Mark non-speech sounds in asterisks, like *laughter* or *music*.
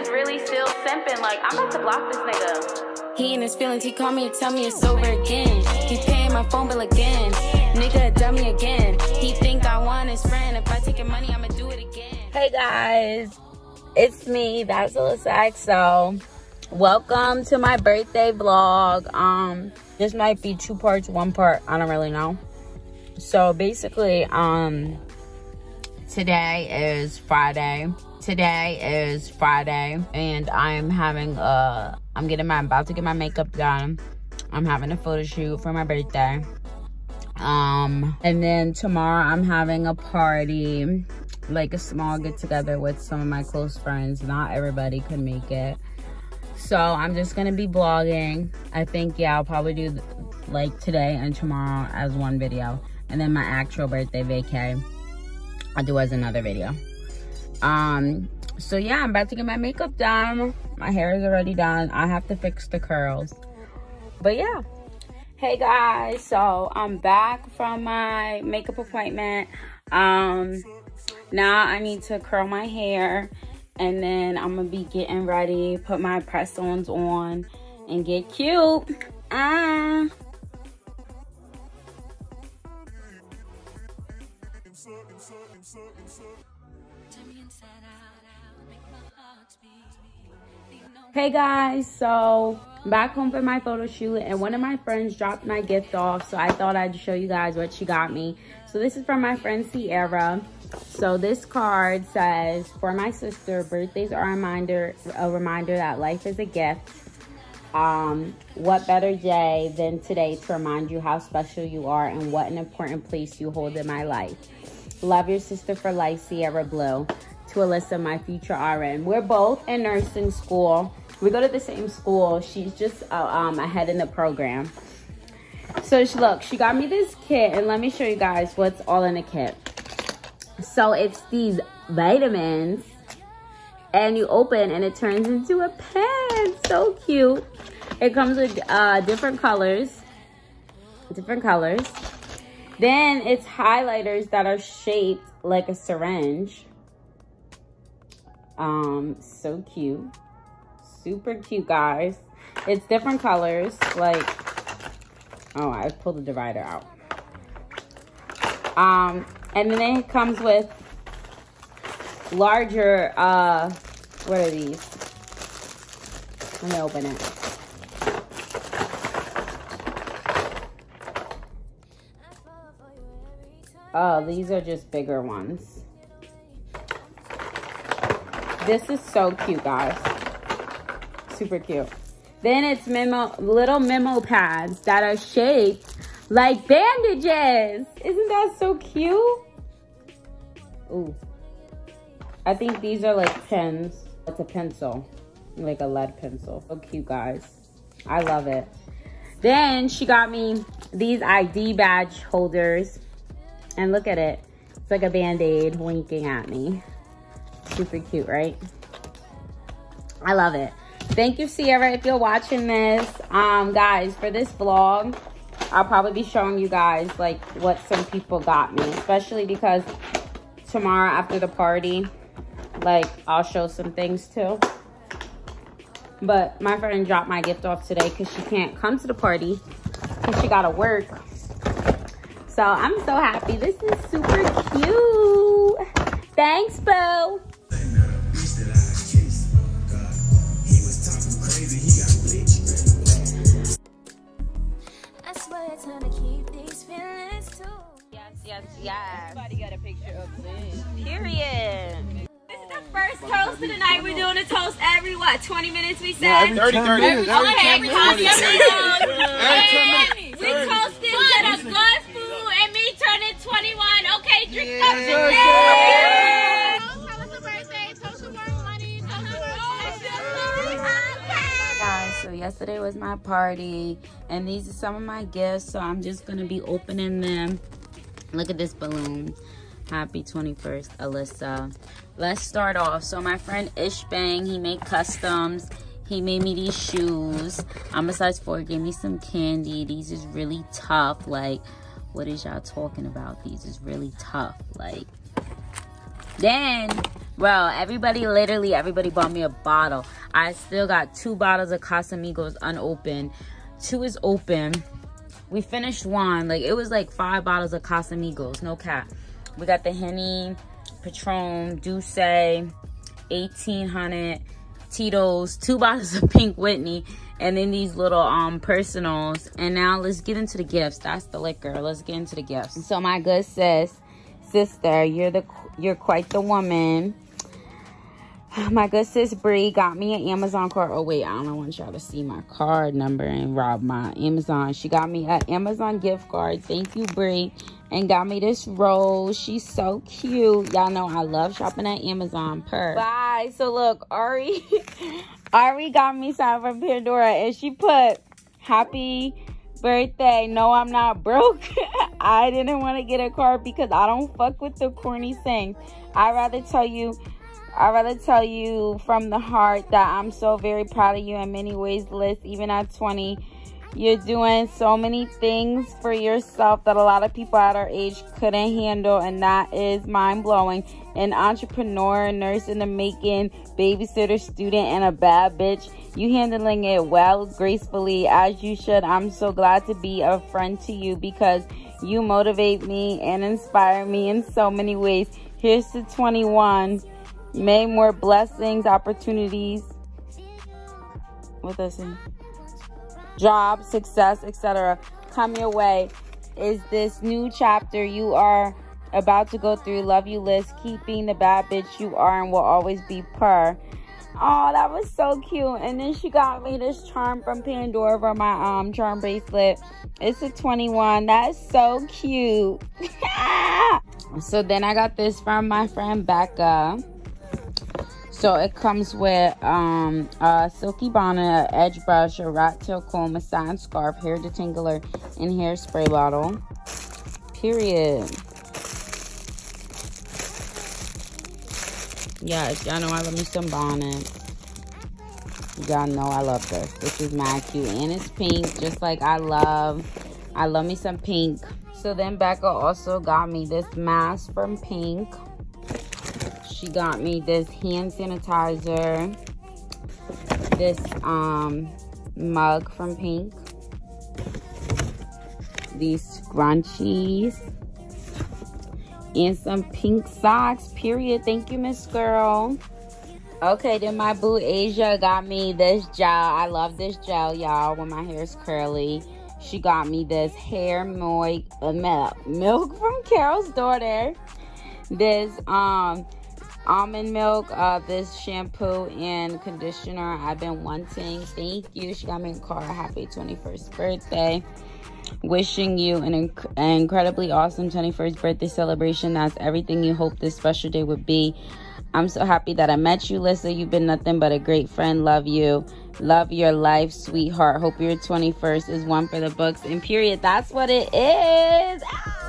niggas really still simping. Like, I'm about to block this nigga. He in his feelings, he called me and tell me it's over again. He paying my phone bill again. Nigga dummy again. He think I want his friend. If I take your money, I'ma do it again. Hey guys, it's me, that's Alyssa XO. Welcome to my birthday vlog. Um, this might be two parts, one part, I don't really know. So basically, um, today is Friday. Today is Friday, and I'm having a, I'm getting my, I'm about to get my makeup done. I'm having a photo shoot for my birthday. Um, and then tomorrow I'm having a party, like a small get together with some of my close friends. Not everybody could make it. So I'm just gonna be vlogging. I think, yeah, I'll probably do like today and tomorrow as one video. And then my actual birthday vacay, I'll do as another video. Um, so yeah, I'm about to get my makeup done. My hair is already done. I have to fix the curls. But yeah. Hey guys, so I'm back from my makeup appointment. Um, now I need to curl my hair and then I'm gonna be getting ready, put my press-ons on and get cute. Ah. Hey guys, so back home for my photo shoot and one of my friends dropped my gift off so I thought I'd show you guys what she got me. So this is from my friend Sierra. So this card says, for my sister, birthdays are a reminder, a reminder that life is a gift. Um, what better day than today to remind you how special you are and what an important place you hold in my life. Love your sister for life, Sierra Blue. To Alyssa, my future RN. We're both in nursing school. We go to the same school. She's just uh, um, ahead in the program. So she, look, she got me this kit and let me show you guys what's all in the kit. So it's these vitamins and you open and it turns into a pen. So cute. It comes with uh, different colors. Different colors. Then it's highlighters that are shaped like a syringe. Um, so cute. Super cute, guys. It's different colors. Like, oh, I pulled the divider out. Um, and then it comes with larger, uh, what are these? Let me open it. Oh, these are just bigger ones. This is so cute, guys. Super cute. Then it's memo, little memo pads that are shaped like bandages. Isn't that so cute? Ooh. I think these are like pens. It's a pencil, like a lead pencil. So cute, guys. I love it. Then she got me these ID badge holders. And look at it. It's like a band-aid winking at me. Super cute, right? I love it. Thank you, Sierra, if you're watching this. Um, guys, for this vlog, I'll probably be showing you guys, like, what some people got me. Especially because tomorrow after the party, like, I'll show some things, too. But my friend dropped my gift off today because she can't come to the party because she got to work. So I'm so happy. This is super cute. Thanks, Boo. Yes, yes, yes. Everybody got a picture of this. Period. This is the first toast of the night. We're doing a toast every, what, 20 minutes we No, said? every 30, 30 minutes. Every Okay, 10 every time we minutes. And we toasted to the good food and me turning 21. Okay, drink up today. So yesterday was my party, and these are some of my gifts, so I'm just gonna be opening them. Look at this balloon. Happy 21st, Alyssa. Let's start off. So my friend Ishbang, he made customs. He made me these shoes. I'm a size 4. Gave me some candy. These is really tough. Like, what is y'all talking about? These is really tough. Like, then Bro, everybody, literally, everybody bought me a bottle. I still got two bottles of Casamigos unopened. Two is open. We finished one. Like, it was like five bottles of Casamigos. No cap. We got the Henny, Patron, D'usse, 1800, Tito's, two *laughs* bottles of Pink Whitney, and then these little um personals. And now let's get into the gifts. That's the liquor. Let's get into the gifts. So my good sis, sister, you're the you're quite the woman. *sighs* My good sis Bree got me an Amazon card. Oh wait, I don't want y'all to see my card number and rob my Amazon. She got me an Amazon gift card. Thank you, Bree. And got me this rose. She's so cute. Y'all know I love shopping at Amazon. Per. Bye. So look, Ari, *laughs* Ari got me something from Pandora, and she put happy birthday. No, I'm not broke. *laughs* I didn't want to get a card because I don't fuck with the corny things. I'd rather tell you I'd rather tell you from the heart that I'm so very proud of you in many ways, Liz. Even at 20, you're doing so many things for yourself that a lot of people at our age couldn't handle, and that is mind blowing. An entrepreneur, nurse in the making, babysitter, student, and a bad bitch. You handling it well, gracefully, as you should. I'm so glad to be a friend to you because you motivate me and inspire me in so many ways. Here's to 21. May more blessings, opportunities. What does it? Job, success, etc. come your way. Is this new chapter you are about to go through? Love you, Liz. Keep being the bad bitch you are and will always be per. Oh, that was so cute. And then she got me this charm from Pandora for my um charm bracelet. It's a 21. That's so cute. *laughs* so then I got this from my friend Becca. So it comes with um, a silky bonnet, edge brush, a rat tail comb, a satin scarf, hair detangler, and hairspray bottle. Period. Yes, y'all know I love me some bonnet. Y'all know I love this. This is mad cute. And it's pink, just like I love. I love me some pink. So then Becca also got me this mask from Pink she got me this hand sanitizer, this um, mug from Pink, these scrunchies, and some pink socks, period. Thank you, Miss Girl. Okay, then my boo Asia got me this gel. I love this gel, y'all, when my hair is curly. She got me this hair milk, uh, milk from *laughs* Carol's daughter. This um almond milk uh this shampoo and conditioner i've been wanting thank you she got me a car happy 21st birthday wishing you an, inc- incredibly awesome 21st birthday celebration that's everything you hope this special day would be. I'm so happy that i met you lisa. You've been nothing but a great friend. Love you. Love your life sweetheart. Hope your 21st is one for the books. And period. That's what it is. Ah!